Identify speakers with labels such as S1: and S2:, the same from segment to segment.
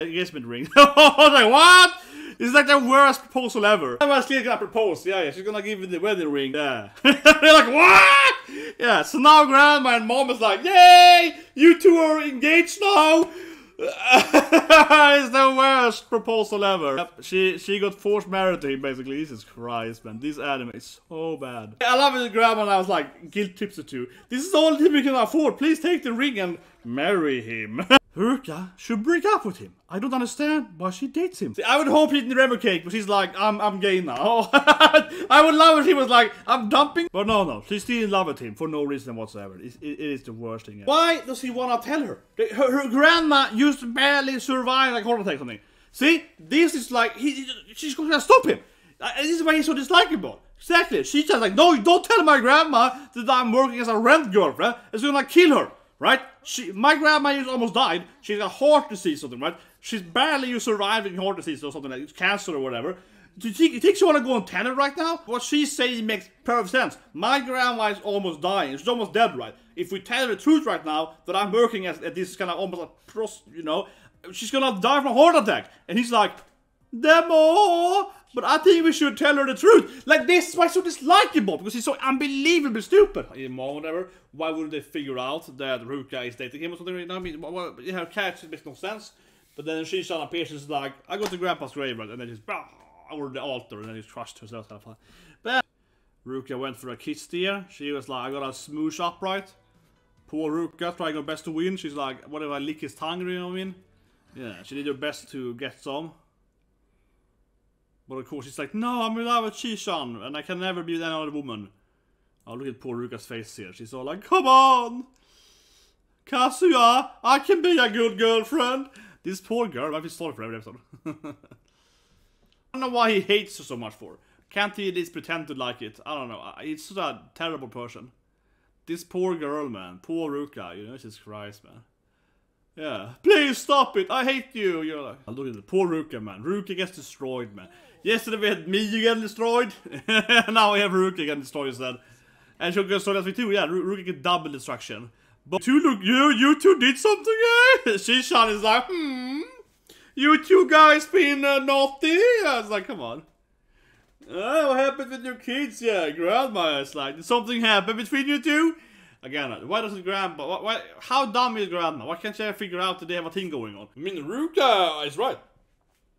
S1: engagement ring. I was like, what? It's like the worst proposal ever. I'm actually gonna propose. Yeah, yeah, she's gonna give me the wedding ring. Yeah. They're like, what? Yeah, so now grandma and mom is like, yay! You two are engaged now! it's the worst proposal ever. Yep, she she got forced married to him basically. Jesus Christ, man. This anime is so bad. I love it grandma and I was like, guilt trips or two. This is all we can afford. Please take the ring and marry him. Ruka should break up with him. I don't understand why she dates him. See, I would hope he'd never cake, but she's like, I'm I'm gay now. I would love if he was like, I'm dumping. But no, no, she's still in love with him for no reason whatsoever. It, it, it is the worst thing ever. Why does he wanna tell her? Her, her grandma used to barely survive like heart attack or something. See, this is like, he, she's gonna stop him. Uh, this is why he's so dislikable. Exactly. She's just like, no, don't tell my grandma that I'm working as a rent girlfriend. It's gonna kill her right? She, my grandma almost died. She's got heart disease or something, right? She's barely surviving heart disease or something like cancer or whatever. Do you think, you she want to go on tenant right now? What she's saying makes perfect sense. My grandma is almost dying. She's almost dead, right? If we tell her the truth right now, that I'm working as, at this kind of almost a pros, you know, she's gonna die from a heart attack. And he's like, Demo! But I think we should tell her the truth. Like this is why so dislikable because he's so unbelievably stupid. In whatever, why wouldn't they figure out that Ruka is dating him or something? I mean, well, her character makes no sense. But then Shishan appears and like, I go to Grandpa's grave and then just over the altar and then he's crushed herself. But Ruka went for a kiss there. She was like, I gotta smoosh upright. Poor Ruka trying her best to win. She's like, what if I lick his tongue, you know what I mean? Yeah, she did her best to get some. But of course she's like, no, I'm in love with Shishan, and I can never be with any other woman. Oh, look at poor Ruka's face here. She's all like, come on! Kazuya, I can be a good girlfriend! This poor girl, I feel sorry for every episode. I don't know why he hates her so much for. Can't he at least pretend to like it? I don't know. He's such a terrible person. This poor girl, man. Poor Ruka, you know, Jesus Christ, man. Yeah. Please stop it! I hate you! You're like, oh, look at the poor Ruka, man. Ruka gets destroyed, man. Yesterday we had me getting destroyed. now we have Ruka getting destroyed instead. And get destroyed as we too. Yeah, Ruka get double destruction. But two look, you, you two did something, eh? Shishan is like, hmm. You two guys being uh, naughty? I was like, come on. Oh, what happened with your kids? Yeah, grandma is like, did something happen between you two? Again, why doesn't grandma, why, why, how dumb is grandma? Why can't she figure out that they have a thing going on? I mean, Ruka is right.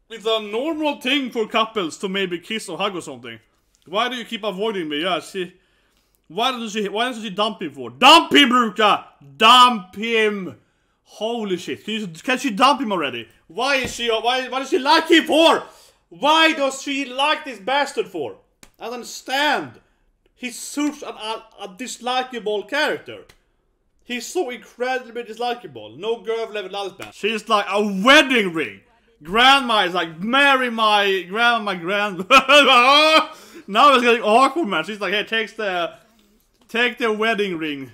S1: It's a normal thing for couples to maybe kiss or hug or something. Why do you keep avoiding me? Yeah, she... Why doesn't she, why doesn't she dump him for? Dump him, Ruka! Dump him! Holy shit, can, you, can she dump him already? Why is she, why, why does she like him for? Why does she like this bastard for? I don't understand. He's such a, a dislikable character. He's so incredibly dislikable. No girl will ever love this man. She's like a wedding ring. Grandma is like, marry my grandma, my grand. now it's getting awkward, man. She's like, hey, take the, take the wedding ring.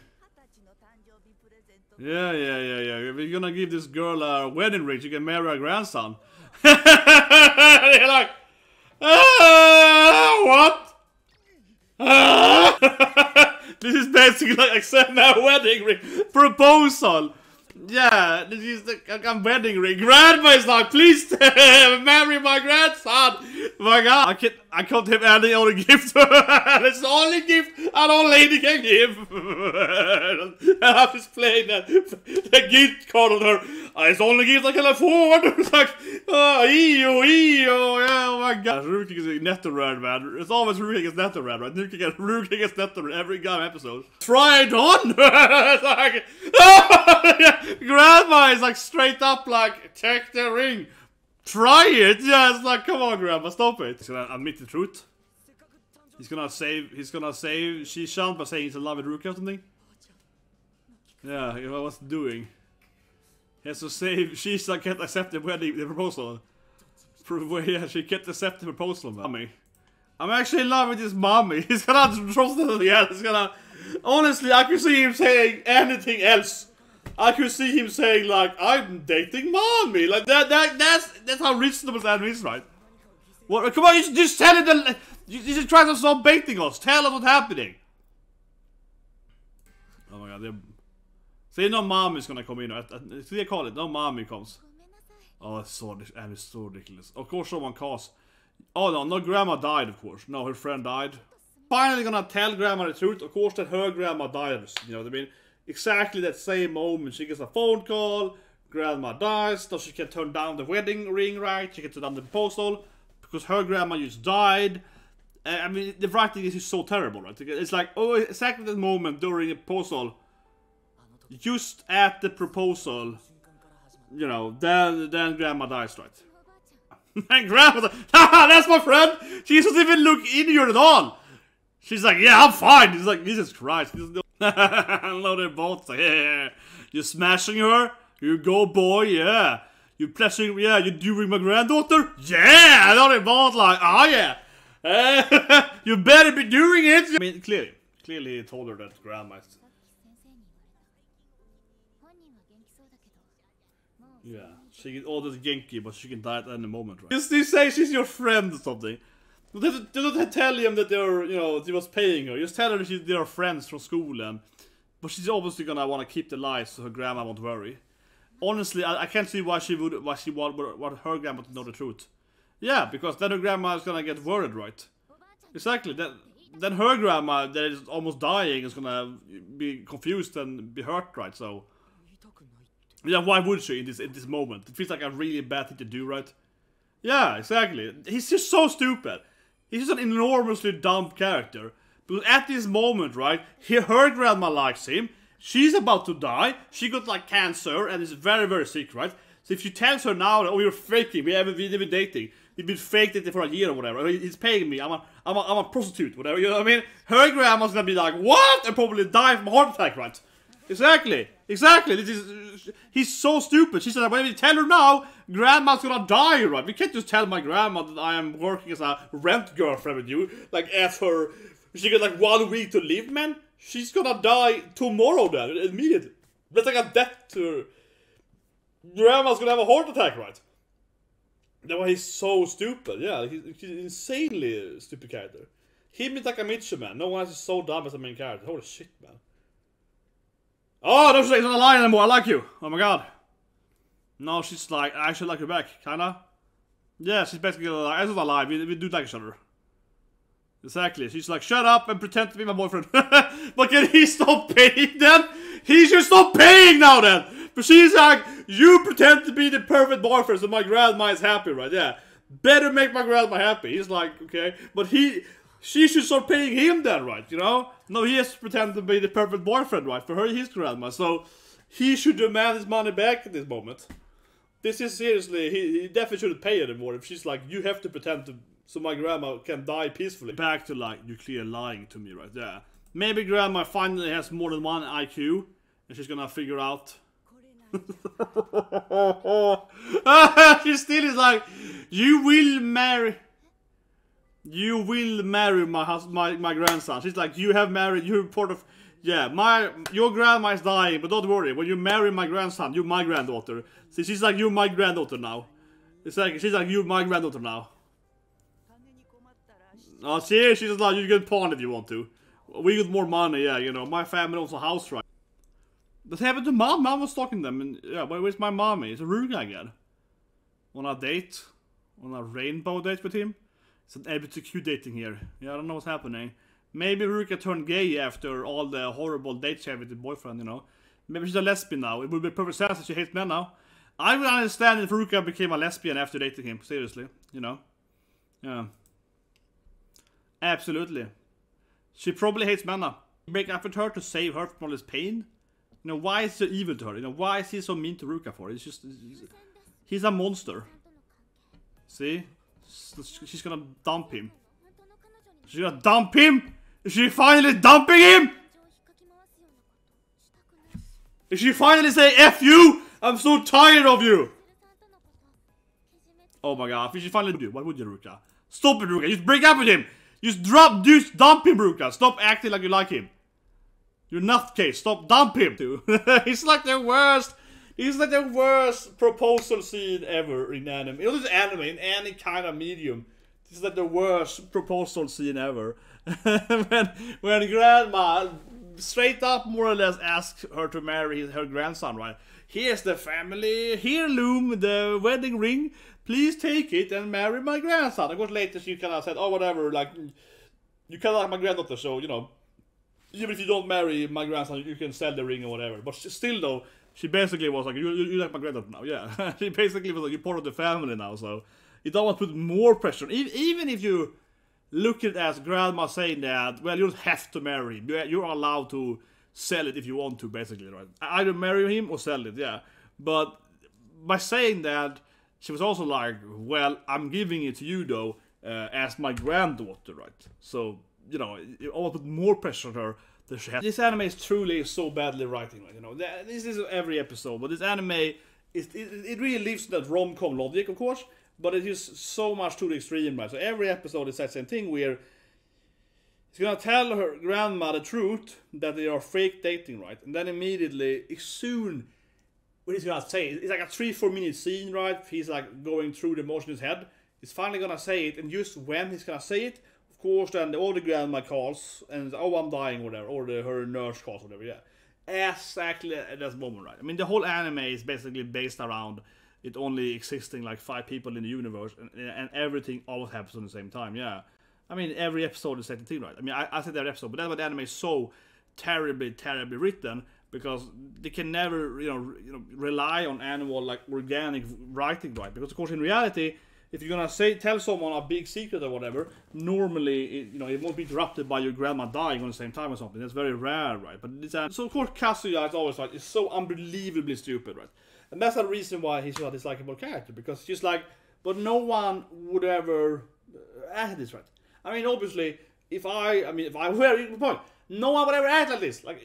S1: Yeah, yeah, yeah, yeah. If you're gonna give this girl a wedding ring, she can marry her grandson. You're like, ah, what? Ah. this is basically like accept my wedding ring proposal. Yeah, this is the a wedding ring. Grandma is like, please marry my grandson. My God, I can't, I can't have any other gift. it's the only gift an old lady can give. I'm just playing that the gift card on her. Uh, it's the only gift I can afford. it's like, oh, yeah, oh my God. Ruki is nettored, man. It's always Ruki gets nettored, right? Ruki gets nettored every goddamn episode. Try it on. it's like, oh, yeah. Grandma is like straight up like, take the ring. Try it! Yeah, it's like, come on, Grandma, stop it. He's gonna admit the truth. He's gonna save, he's gonna save Shishan by saying he's in love with Ruka or something. Yeah, you know what's doing. He has to save Shishan can't accept the wedding, the proposal. Yeah, she can't accept the proposal, mommy. I'm actually in love with this Mami. He's gonna trust her, yeah, he's gonna... Honestly, I can see him saying anything else I could see him saying like, "I'm dating Mami." Like that. That that's that's how reasonable that is, right? What? Come on, you should just tell it. The, you, just try to stop baiting us. Tell us what's happening. Oh my god! See, no mom is gonna come in. Uh, see, they call it. No mommy comes. Oh, it's so it's so ridiculous. Of course, someone calls. Oh no, no, grandma died. Of course, no, her friend died. Finally, gonna tell grandma the truth. Of course, that her grandma died. You know what I mean? Exactly that same moment, she gets a phone call. Grandma dies, so she can turn down the wedding ring, right? She can turn down the proposal because her grandma just died. I mean, the writing is so terrible, right? It's like, oh, exactly that moment during a proposal, just at the proposal, you know, then then grandma dies, right? and grandma, that's my friend. She doesn't even look injured at all. She's like, yeah, I'm fine. He's like, Jesus Christ. They're both yeah, you're smashing her. You go, boy. Yeah. You pressing, yeah. You're doing my granddaughter. Yeah. They're both like, oh yeah. you better be doing it. I mean, clearly, clearly, he told her that grandma. Yeah, she get all this Genki, but she can die at any moment, right? Just you say she's your friend or something. They don't tell him that they're, you know, he was paying her. Just tell her that they're friends from school, and but she's obviously gonna want to keep the lie so her grandma won't worry. Honestly, I, I can't see why she would, why she want, want her grandma to know the truth. Yeah, because then her grandma is gonna get worried, right? Exactly. Then, then her grandma that is almost dying is gonna be confused and be hurt, right? So, yeah, why would she in this in this moment? It feels like a really bad thing to do, right? Yeah, exactly. He's just so stupid. He's just an enormously dumb character. But at this moment, right, he, her grandma likes him. She's about to die. She got like cancer and is very, very sick, right? So if she tells her now, that oh, you're faking, we haven't been dating. We've been faking it for a year or whatever. He's paying me. I'm a, I'm a, I'm a prostitute, whatever. You know what I mean? Her grandma's gonna be like, what? And probably die from a heart attack, right? Exactly. Exactly. This is, he's so stupid. She said, when we tell her now, grandma's gonna die, right? We can't just tell my grandma that I am working as a rent girlfriend with you. Like, as her, she got like one week to live, man. She's gonna die tomorrow then, immediately. That's like a death to her. Grandma's gonna have a heart attack, right? That's why he's so stupid. Yeah, he's, he's insanely stupid character. Him and Takemichi, man. No one else is so dumb as a main character. Holy shit, man. Oh, don't say it's not a lie anymore. I like you. Oh my god. No, she's like, I actually like you back, kinda. Yeah, she's basically like, it's not lie. We, we do like each other. Exactly. She's like, shut up and pretend to be my boyfriend. but can he stop paying then? He should stop paying now then. But she's like, you pretend to be the perfect boyfriend so my grandma is happy, right? Yeah. Better make my grandma happy. He's like, okay. But he, she should start paying him then, right? You know? No, he has to pretend to be the perfect boyfriend, right? For her, he's grandma. So he should demand his money back at this moment. This is seriously, he, he definitely shouldn't pay anymore if she's like, you have to pretend to so my grandma can die peacefully. Back to like, you clear lying to me right there. Maybe grandma finally has more than one IQ and she's gonna figure out. she still is like, you will marry. You will marry my my, my grandson. She's like, you have married, you're part of, yeah, my, your grandma is dying, but don't worry, when you marry my grandson, you're my granddaughter. See, she's like, you're my granddaughter now. It's like, she's like, you're my granddaughter now. Oh, see, she's like, you can pawn if you want to. We get more money, yeah, you know, my family owns a house, right? What happened to mom? Mom was stalking them, and yeah, where's my mommy? It's a Ruka again. On a date? On a rainbow date with him? It's an LGBTQ dating here. Yeah, I don't know what's happening. Maybe Ruka turned gay after all the horrible dates she had with the boyfriend, you know. Maybe she's a lesbian now. It would be perfect sense that she hates men now. I would understand if Ruka became a lesbian after dating him, seriously, you know. Yeah. Absolutely. She probably hates men now. Break up with her to save her from all this pain. You know, why is he so evil to her? You know, why is he so mean to Ruka for? He's just... He's a monster. See? She's gonna dump him. She's gonna dump him? Is she finally dumping him? Is she finally say F you? I'm so tired of you! Oh my god, if she finally do, what would you, Ruka? Stop it, Ruka. Just break up with him! Just drop, just dump him, Ruka. Stop acting like you like him. You're nutcase. Stop, dump him, dude. He's like the worst it's like the worst proposal scene ever in anime. It was anime, in any kind of medium. This is like the worst proposal scene ever. when when grandma straight up more or less asks her to marry her grandson, right? here's the family, here loom the wedding ring, please take it and marry my grandson. Of course, later she kind of said, oh, whatever, like, you kind of like my granddaughter, so, you know, even if you don't marry my grandson, you can sell the ring or whatever. But still, though, she basically was like, you, you, you like my granddaughter now, yeah. she basically was like, you're part of the family now, so you don't want to put more pressure. Even if you look at it as grandma saying that, well, you don't have to marry him. You're allowed to sell it if you want to, basically, right? Either marry him or sell it, yeah. But by saying that, she was also like, well, I'm giving it to you, though, uh, as my granddaughter, right? So, you know, it almost put more pressure on her she had. This anime is truly so badly writing? You know, this is every episode, but this anime, is, it, it really lives that rom-com logic, of course, but it is so much to the extreme, right? So every episode is that same thing where he's gonna tell her grandma the truth that they are fake dating, right? And then immediately, soon, what he's gonna say, it's like a three, four minute scene, right? He's like going through the emotion in his head. He's finally gonna say it, and just when he's gonna say it, course, then all the grandma calls and oh, I'm dying, whatever, or the, her nurse calls, whatever, yeah. Exactly at that moment, right? I mean, the whole anime is basically based around it only existing like five people in the universe, and, and everything always happens at the same time. Yeah, I mean every episode is set thing, right? I mean I, I said every episode, but that's why the anime is so terribly, terribly written because they can never, you know, you know, rely on animal like organic writing, right? Because of course in reality, if you're gonna say tell someone a big secret or whatever, normally it, you know it won't be interrupted by your grandma dying on the same time or something. That's very rare, right? But it's uh, so of course Kazuya is always like it's so unbelievably stupid, right? And that's the reason why he's not a dislikable character, because just like, but no one would ever uh, act this right. I mean, obviously, if I, I mean, if I were, the point, no one would ever act like this. Like,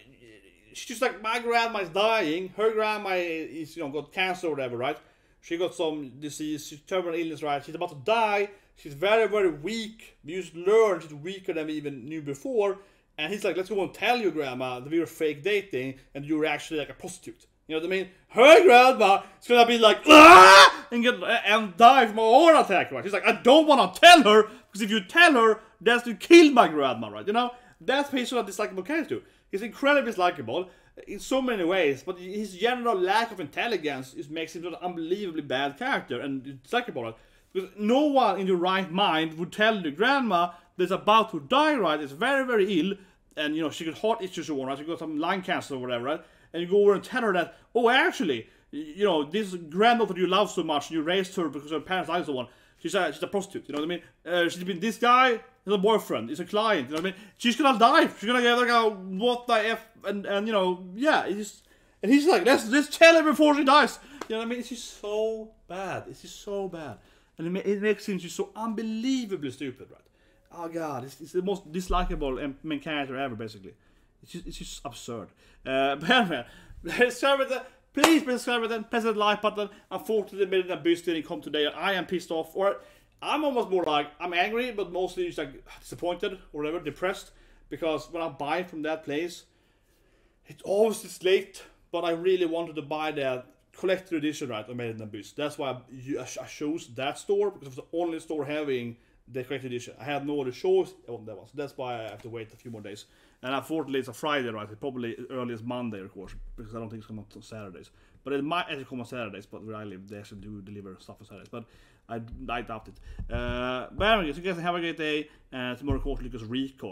S1: she's just like, my grandma is dying, her grandma is, you know, got cancer or whatever, right? She got some disease, she's terminal illness, right? She's about to die. She's very, very weak. We just learned she's weaker than we even knew before. And he's like, let's go and tell your grandma that we were fake dating and you were actually like a prostitute. You know what I mean? Her grandma is gonna be like, ah! and get and die from a heart attack, right? She's like, I don't want to tell her because if you tell her, that's to kill my grandma, right? You know, that's basically what dislikable character. He's incredibly dislikable in so many ways, but his general lack of intelligence is makes him an unbelievably bad character and dislikable. Right? Because no one in your right mind would tell the grandma that's about to die, right? It's very, very ill, and you know she got heart issues or one, right? She got some lung cancer or whatever, right? and you go over and tell her that, oh, actually, you know, this granddaughter you love so much, you raised her because her parents died so one. She's a, she's a prostitute, you know what I mean? Uh, she's been, this guy is a boyfriend, is a client, you know what I mean? She's gonna die. She's gonna get like a, what the F, and, and you know, yeah, it's just, and he's like, let's, let's tell her before she dies. You know what I mean? It's just so bad. It's just so bad. And it, it makes him just so unbelievably stupid, right? Oh god, it's, it's the most dislikable main character ever, basically. It's just, it's just absurd. Uh, but anyway, subscribe button. Please subscribe. Press that like button. Unfortunately, minute that boost didn't come today. I am pissed off. Or I'm almost more like I'm angry, but mostly just like disappointed or whatever, depressed. Because when I buy from that place, it's always this late. But I really wanted to buy that collector edition, right? I made it in the Boost. That's why I, chose that store because it was the only store having the collector edition. I had no other shows on that one, so that's why I have to wait a few more days. And unfortunately, it's a Friday, right? It's probably earliest Monday, of course, because I don't think it's coming on Saturdays. But it might actually come on Saturdays, but where I live, they actually do deliver stuff on Saturdays. But I, I doubt it. Uh, but anyway, so you guys have a great day. Uh, tomorrow, of course, Lucas Recall.